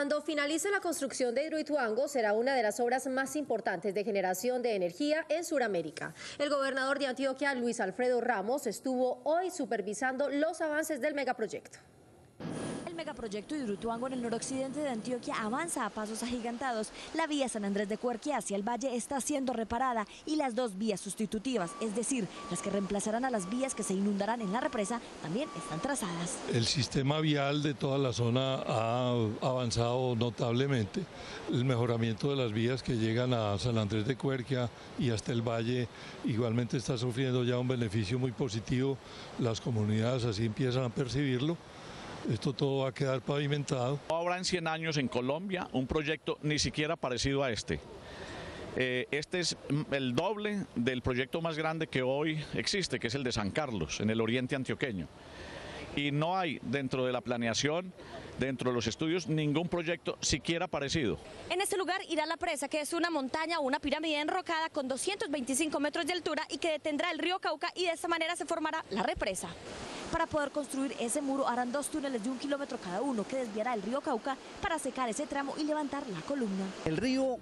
Cuando finalice la construcción de Hidroituango será una de las obras más importantes de generación de energía en Sudamérica. El gobernador de Antioquia, Luis Alfredo Ramos, estuvo hoy supervisando los avances del megaproyecto megaproyecto Hidroituango en el noroccidente de Antioquia avanza a pasos agigantados. La vía San Andrés de Cuerquia hacia el valle está siendo reparada y las dos vías sustitutivas, es decir, las que reemplazarán a las vías que se inundarán en la represa, también están trazadas. El sistema vial de toda la zona ha avanzado notablemente. El mejoramiento de las vías que llegan a San Andrés de Cuerquia y hasta el valle igualmente está sufriendo ya un beneficio muy positivo. Las comunidades así empiezan a percibirlo. Esto todo va a quedar pavimentado. Habrá en 100 años en Colombia un proyecto ni siquiera parecido a este. Eh, este es el doble del proyecto más grande que hoy existe, que es el de San Carlos, en el oriente antioqueño. Y no hay dentro de la planeación, dentro de los estudios, ningún proyecto siquiera parecido. En este lugar irá la presa, que es una montaña o una pirámide enrocada con 225 metros de altura y que detendrá el río Cauca y de esta manera se formará la represa. Para poder construir ese muro harán dos túneles de un kilómetro cada uno que desviará el río Cauca para secar ese tramo y levantar la columna. El río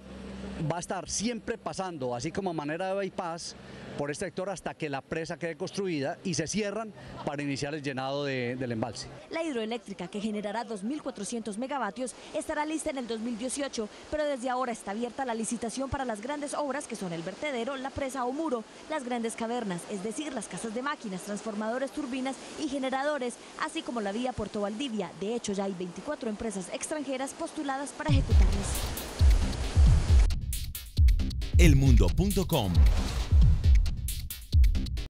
va a estar siempre pasando, así como manera de bypass, por este sector hasta que la presa quede construida y se cierran para iniciar el llenado del embalse. La hidroeléctrica, que generará 2.400 megavatios, estará lista en el 2018, pero desde ahora está abierta la licitación para las grandes obras que son el vertedero, la presa o muro, las grandes cavernas, es decir, las casas de máquinas, transformadores, turbinas y generadores, así como la vía Puerto Valdivia. De hecho, ya hay 24 empresas extranjeras postuladas para ejecutarlas. Elmundo.com